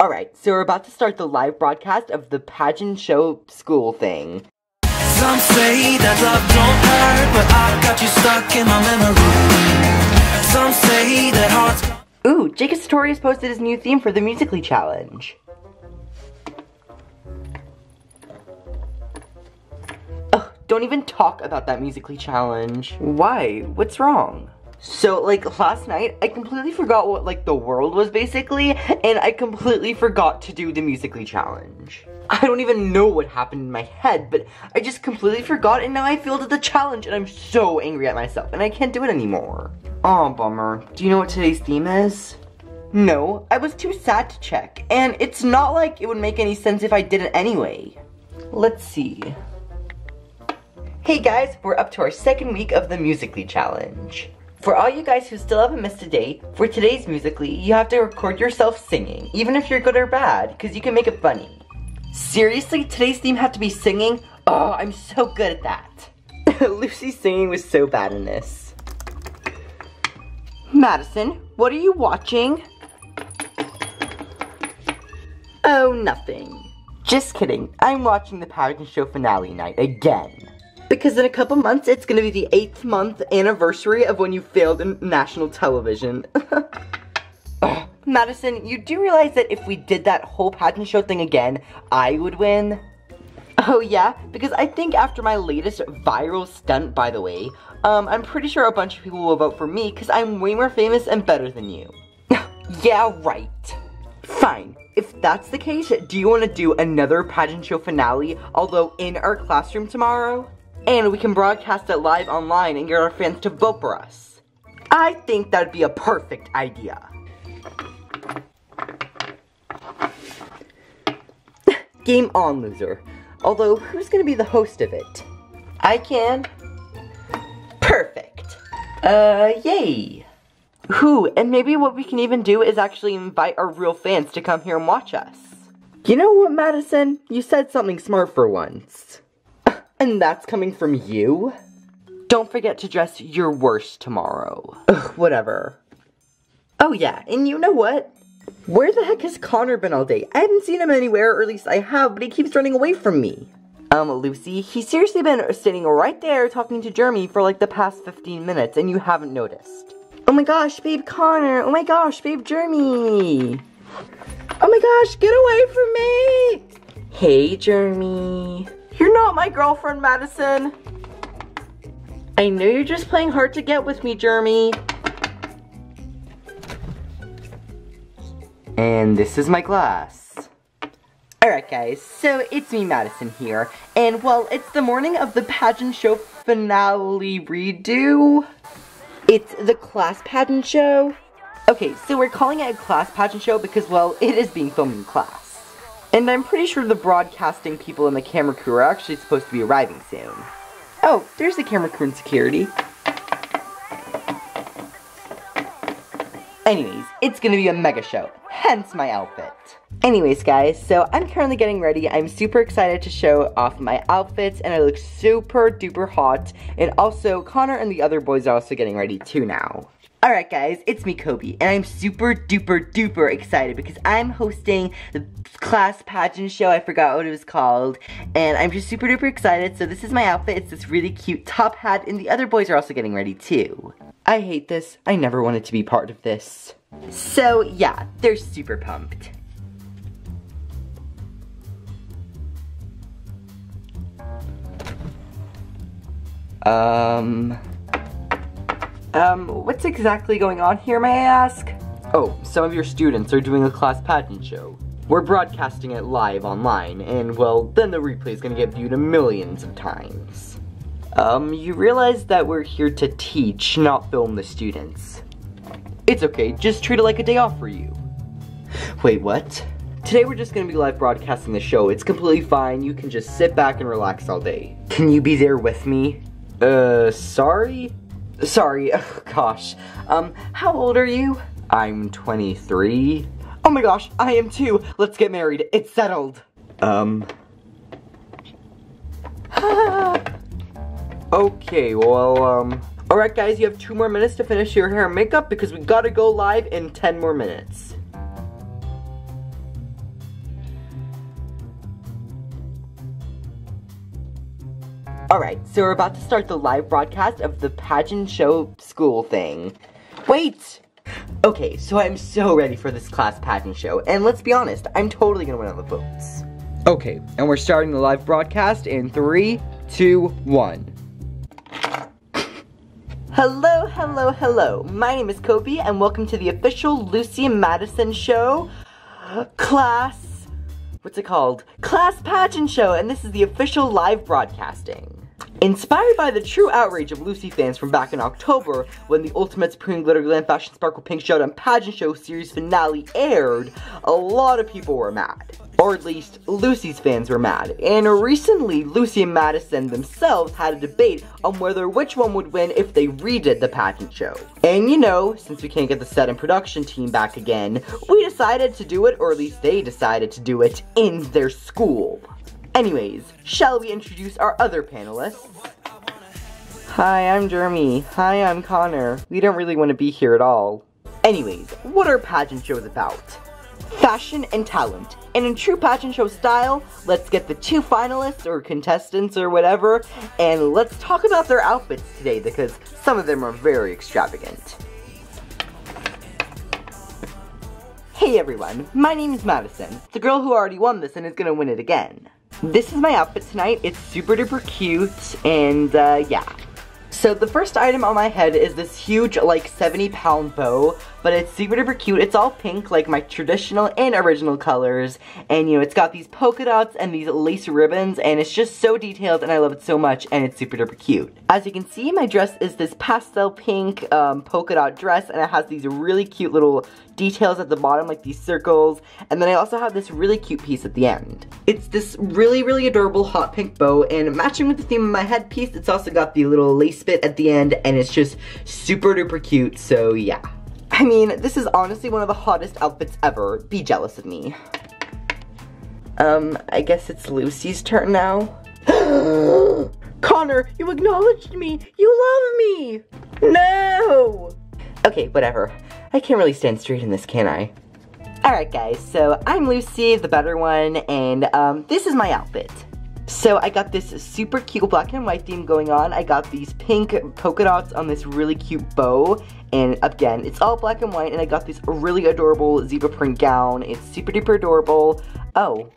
Alright, so we're about to start the live broadcast of the pageant show school thing. Some say that love don't hurt, but I got you stuck in my memory. Some say that hearts. Ooh, Jacob Sartorius posted his new theme for the Musical.ly Challenge. Ugh, don't even talk about that Musical.ly Challenge. Why? What's wrong? So, like, last night, I completely forgot what, like, the world was, basically, and I completely forgot to do the Musical.ly Challenge. I don't even know what happened in my head, but I just completely forgot, and now I failed at the challenge, and I'm so angry at myself, and I can't do it anymore. Oh, bummer. Do you know what today's theme is? No, I was too sad to check, and it's not like it would make any sense if I did it anyway. Let's see. Hey guys, we're up to our second week of the Musical.ly Challenge. For all you guys who still haven't missed a date, for today's Musical.ly, you have to record yourself singing, even if you're good or bad, because you can make it funny. Seriously, today's theme had to be singing? Oh, I'm so good at that. Lucy's singing was so bad in this. Maddison, what are you watching? Oh, nothing. Just kidding. I'm watching the pageant show finale night again. Because in a couple months, it's gonna be the eighth month anniversary of when you failed in national television. Maddison, you do realize that if we did that whole pageant show thing again, I would win? Oh yeah, because I think after my latest viral stunt, by the way, um, I'm pretty sure a bunch of people will vote for me because I'm way more famous and better than you. yeah, right. Fine. If that's the case, do you want to do another pageant show finale, although in our classroom tomorrow? And we can broadcast it live online and get our fans to vote for us. I think that'd be a perfect idea. Game on, loser. Although, who's gonna be the host of it? I can. Perfect. Uh, yay. Who, and maybe what we can even do is actually invite our real fans to come here and watch us. You know what, Maddison? You said something smart for once. And that's coming from you? Don't forget to dress your worst tomorrow. Ugh, whatever. Oh yeah, and you know what? Where the heck has Connor been all day? I haven't seen him anywhere, or at least I have, but he keeps running away from me. Um, Lucy, he's seriously been sitting right there talking to Jeremy for like the past 15 minutes, and you haven't noticed. Oh my gosh, babe Connor! Oh my gosh, babe Jeremy! Oh my gosh, get away from me! Hey, Jeremy. You're not my girlfriend, Maddison. I know you're just playing hard to get with me, Jeremy. And this is my glass. Alright guys, so it's me Maddison here, and well, it's the morning of the pageant show finale redo. It's the class pageant show. Okay, so we're calling it a class pageant show because, well, it is being filmed in class. And I'm pretty sure the broadcasting people and the camera crew are actually supposed to be arriving soon. Oh, there's the camera crew and security. Anyways, it's gonna be a mega show, hence my outfit. Anyways, guys, so I'm currently getting ready. I'm super excited to show off my outfits, and I look super duper hot. And also, Connor and the other boys are also getting ready too now. Alright guys, it's me Kobe, and I'm super duper duper excited because I'm hosting the class pageant show, I forgot what it was called, and I'm just super duper excited, so this is my outfit, it's this really cute top hat, and the other boys are also getting ready too. I hate this, I never wanted to be part of this. So yeah, they're super pumped. Um... Um, what's exactly going on here, may I ask? Oh, some of your students are doing a class pageant show. We're broadcasting it live online, and well, then the replay is gonna get viewed a millions of times. Um, you realize that we're here to teach, not film the students. It's okay, just treat it like a day off for you. Wait, what? Today we're just gonna be live broadcasting the show. It's completely fine, you can just sit back and relax all day. Can you be there with me? Uh, sorry? Sorry, oh, gosh. Um, how old are you? I'm 23. Oh my gosh, I am too. Let's get married. It's settled. Um. okay, well, um. Alright guys, you have two more minutes to finish your hair and makeup because we gotta go live in 10 more minutes. Alright, so we're about to start the live broadcast of the pageant show school thing. Wait! Okay, so I'm so ready for this class pageant show, and let's be honest, I'm totally gonna win all the votes. Okay, and we're starting the live broadcast in three, two, one. Hello, hello, hello. My name is Kobe, and welcome to the official Lucy Maddison show. Class, what's it called? Class pageant show, and this is the official live broadcasting. Inspired by the true outrage of Lucy fans from back in October, when the Ultimate Supreme Glitter Glam Fashion Sparkle Pink Showdown Pageant Show series finale aired, a lot of people were mad. Or at least, Lucy's fans were mad. And recently, Lucy and Maddison themselves had a debate on whether which one would win if they redid the pageant show. And you know, since we can't get the set and production team back again, we decided to do it, or at least they decided to do it, in their school. Anyways, shall we introduce our other panelists? Hi, I'm Jeremy. Hi, I'm Connor. We don't really want to be here at all. Anyways, what are pageant shows about? Fashion and talent. And in true pageant show style, let's get the two finalists or contestants or whatever, and let's talk about their outfits today because some of them are very extravagant. Hey everyone, my name is Maddison, the girl who already won this and is gonna win it again. This is my outfit tonight. It's super duper cute, and uh, yeah. So the first item on my head is this huge, like, 70 pound bow, but it's super duper cute. It's all pink, like my traditional and original colors, and you know, it's got these polka dots and these lace ribbons, and it's just so detailed, and I love it so much, and it's super duper cute. As you can see, my dress is this pastel pink um, polka dot dress, and it has these really cute little details at the bottom, like these circles, and then I also have this really cute piece at the end. It's this really, really adorable hot pink bow, and matching with the theme of my headpiece, it's also got the little lace bit at the end, and it's just super duper cute, so yeah. I mean, this is honestly one of the hottest outfits ever. Be jealous of me. Um, I guess it's Lucy's turn now. Connor, you acknowledged me. You love me. No. Okay, whatever. I can't really stand straight in this, can I? Alright guys, so I'm Lucy, the better one, and um, this is my outfit. So I got this super cute black and white theme going on. I got these pink polka dots on this really cute bow. And again, it's all black and white. And I got this really adorable zebra print gown. It's super duper adorable. Oh,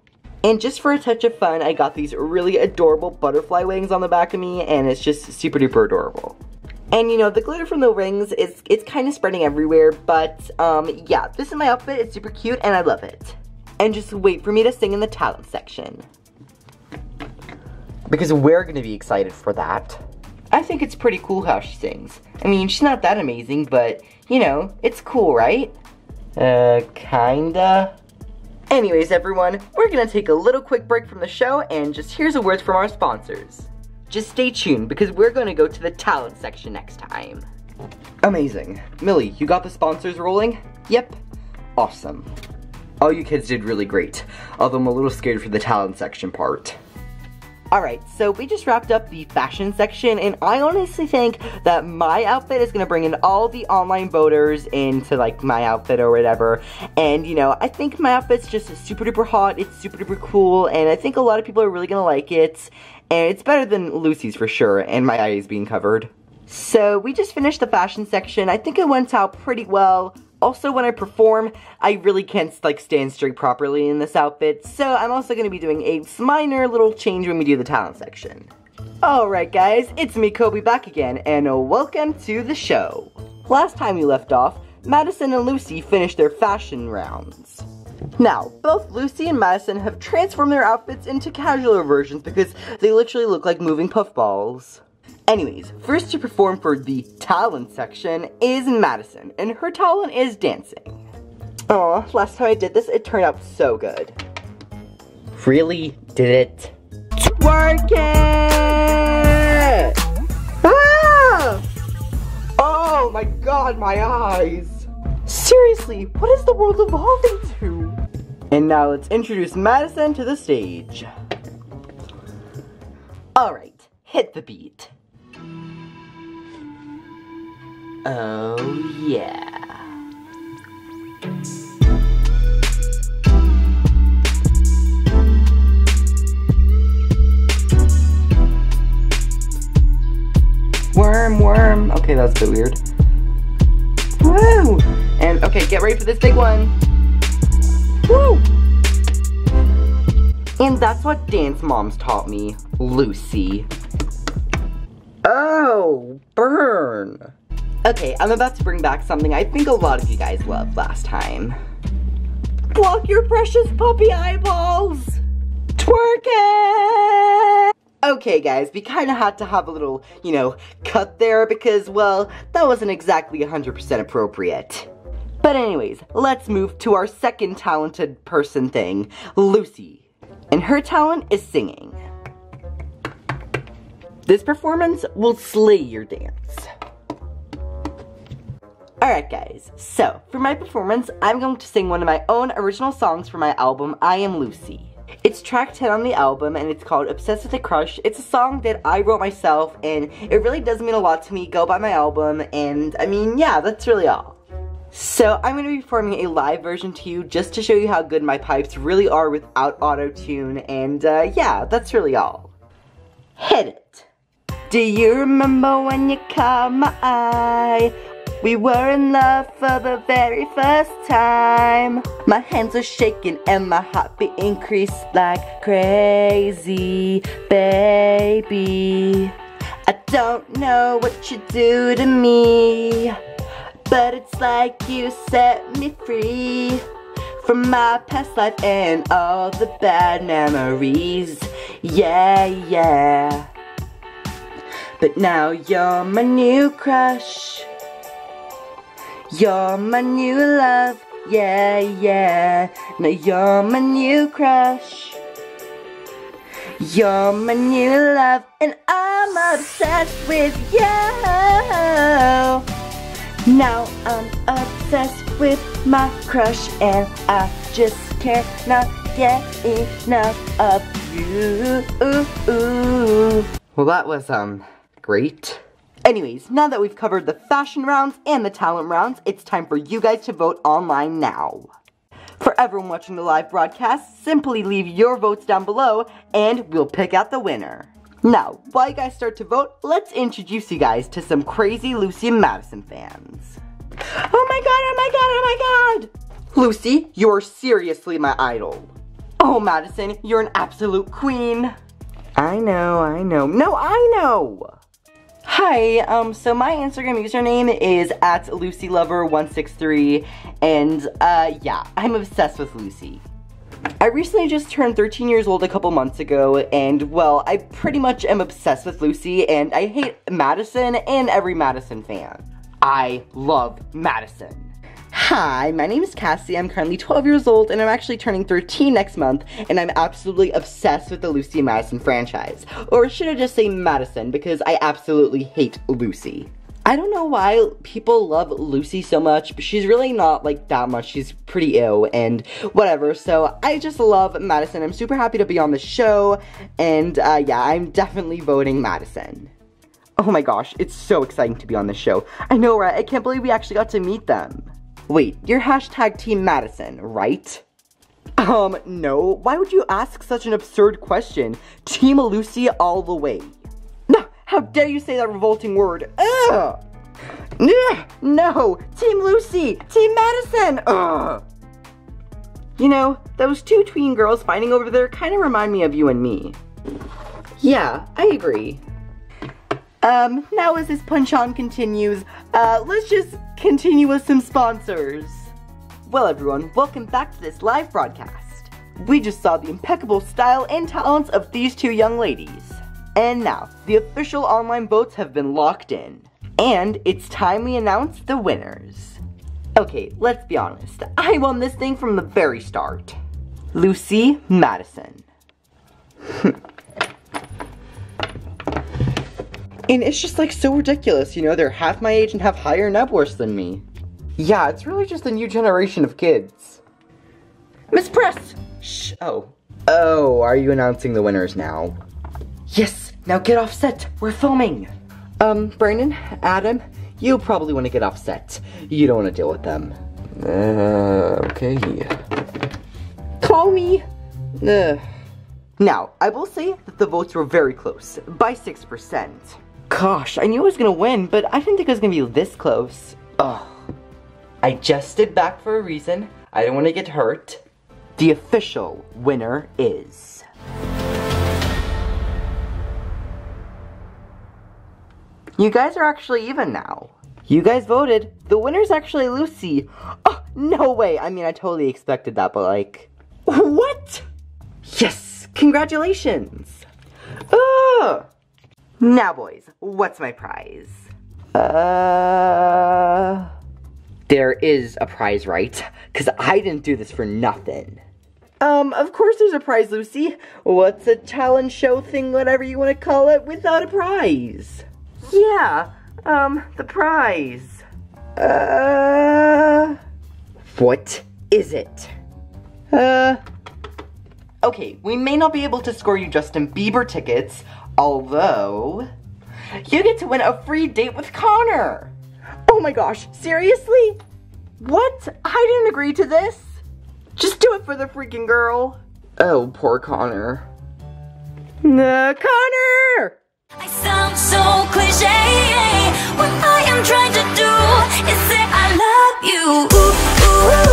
and just for a touch of fun, I got these really adorable butterfly wings on the back of me. And it's just super duper adorable. And you know, the glitter from the rings is it's kind of spreading everywhere, but um, yeah, this is my outfit. It's super cute and I love it. And just wait for me to sing in the talent section. Because we're gonna be excited for that. I think it's pretty cool how she sings. I mean, she's not that amazing, but, you know, it's cool, right? Uh, kinda. Anyways, everyone, we're gonna take a little quick break from the show, and just here's a word from our sponsors. Just stay tuned, because we're gonna go to the talent section next time. Amazing. Millie, you got the sponsors rolling? Yep. Awesome. All you kids did really great, although I'm a little scared for the talent section part. Alright, so we just wrapped up the fashion section, and I honestly think that my outfit is gonna bring in all the online voters into, like, my outfit or whatever. And, you know, I think my outfit's just super duper hot, it's super duper cool, and I think a lot of people are really gonna like it. And it's better than Lucy's for sure, and my eyes being covered. So, we just finished the fashion section. I think it went out pretty well. Also, when I perform, I really can't, like, stand straight properly in this outfit, so I'm also going to be doing a minor little change when we do the talent section. Alright guys, it's me Kobe back again, and welcome to the show. Last time we left off, Maddison and Lucy finished their fashion rounds. Now, both Lucy and Maddison have transformed their outfits into casualer versions because they literally look like moving puffballs. Anyways, first to perform for the talent section is Maddison, and her talent is dancing. Aw, last time I did this, it turned out so good. Really? Did it? Twerk it! Ah! Oh my god, my eyes! Seriously, what is the world evolving to? And now let's introduce Maddison to the stage. Alright, hit the beat. Oh, yeah. Worm, worm. Okay, that's a bit weird. Woo! And okay, get ready for this big one. Woo! And that's what dance moms taught me, Lucy. Oh, burn. Okay, I'm about to bring back something I think a lot of you guys loved last time. Block your precious puppy eyeballs! Twerk it! Okay guys, we kinda had to have a little, you know, cut there because, well, that wasn't exactly 100% appropriate. But anyways, let's move to our second talented person thing, Lucy. And her talent is singing. This performance will slay your dance. Alright guys, so for my performance, I'm going to sing one of my own original songs for my album, I Am Lucy. It's track 10 on the album and it's called Obsessed with a Crush. It's a song that I wrote myself and it really does mean a lot to me. Go buy my album and I mean, yeah, that's really all. So I'm going to be performing a live version to you just to show you how good my pipes really are without auto-tune and uh, yeah, that's really all. Hit it! Do you remember when you caught my eye? We were in love for the very first time. My hands are shaking and my heartbeat increased like crazy, baby. I don't know what you do to me, but it's like you set me free from my past life and all the bad memories. Yeah, yeah. But now you're my new crush. You're my new love, yeah, yeah. Now you're my new crush. You're my new love, and I'm obsessed with you. Now I'm obsessed with my crush, and I just cannot get enough of you. Well, that was, um, great. Anyways, now that we've covered the fashion rounds and the talent rounds, it's time for you guys to vote online now. For everyone watching the live broadcast, simply leave your votes down below and we'll pick out the winner. Now, while you guys start to vote, let's introduce you guys to some crazy Lucy and Maddison fans. Oh my god, oh my god, oh my god! Lucy, you're seriously my idol. Oh, Maddison, you're an absolute queen. I know, I know. No, I know! Hi, um, so my Instagram username is at LucyLover163, and, uh, yeah, I'm obsessed with Lucy. I recently just turned 13 years old a couple months ago, and, well, I pretty much am obsessed with Lucy, and I hate Maddison and every Maddison fan. I love Maddison. Hi, my name is Cassie. I'm currently 12 years old and I'm actually turning 13 next month and I'm absolutely obsessed with the Lucy Maddison franchise. Or should I just say Maddison because I absolutely hate Lucy. I don't know why people love Lucy so much, but she's really not like that much. She's pretty ill and whatever. So I just love Maddison. I'm super happy to be on the show and uh, yeah, I'm definitely voting Maddison. Oh my gosh, it's so exciting to be on this show. I know, right? I can't believe we actually got to meet them. Wait, you're hashtag Team Maddison, right? Um, no. Why would you ask such an absurd question? Team Lucy all the way. How dare you say that revolting word? Ugh! No, Team Lucy, Team Maddison, ugh! You know, those two tween girls fighting over there kind of remind me of you and me. Yeah, I agree. Um, now as this punch-on continues, uh, let's just continue with some sponsors. Well everyone, welcome back to this live broadcast. We just saw the impeccable style and talents of these two young ladies. And now, the official online votes have been locked in. And it's time we announce the winners. Okay, let's be honest. I won this thing from the very start. Lucy Maddison. And it's just like so ridiculous, you know, they're half my age and have higher net worths than me. Yeah, it's really just a new generation of kids. Miss Press! Shh, oh. Oh, are you announcing the winners now? Now get off set, we're filming. Um, Brandon, Adam, you probably want to get off set. You don't want to deal with them. Uh, okay. Call me. Uh. Now, I will say that the votes were very close, by 6%. Gosh, I knew I was gonna win, but I didn't think it was gonna be this close. Ugh. I just stood back for a reason. I don't want to get hurt. The official winner is... You guys are actually even now. You guys voted. The winner's actually Lucy. Oh, no way. I mean, I totally expected that, but like... What? Yes! Congratulations! Ugh! Now, boys, what's my prize? Uh... There is a prize, right? Because I didn't do this for nothing. Um, of course there's a prize, Lucy. What's a talent show thing, whatever you want to call it, without a prize? Yeah, um, the prize. Uh... What is it? Uh... Okay, we may not be able to score you Justin Bieber tickets, although... You get to win a free date with Connor! Oh my gosh, seriously? What? I didn't agree to this. Just do it for the freaking girl. Oh, poor Connor. Uh, Connor! I sound so cliche What I am trying to do is say I love you ooh, ooh.